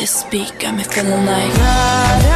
This beat got me feeling like